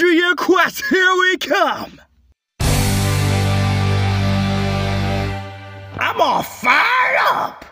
100 year quest, here we come! I'm all fired up!